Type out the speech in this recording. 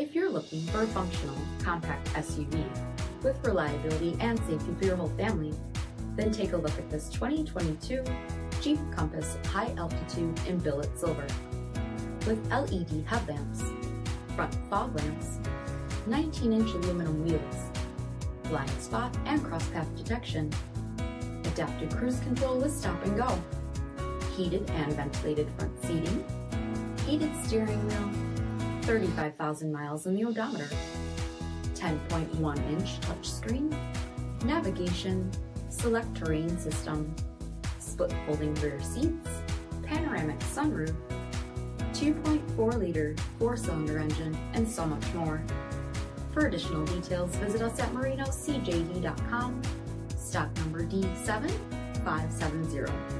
If you're looking for a functional, compact SUV with reliability and safety for your whole family, then take a look at this 2022 Jeep Compass High Altitude in billet silver. With LED headlamps, front fog lamps, 19-inch aluminum wheels, blind spot and cross-path detection, adaptive cruise control with stop and go, heated and ventilated front seating, heated steering wheel, 35,000 miles in the odometer, 10.1 inch touchscreen, navigation, select terrain system, split folding rear seats, panoramic sunroof, 2.4 liter four cylinder engine, and so much more. For additional details, visit us at marinocjd.com, stock number D7570.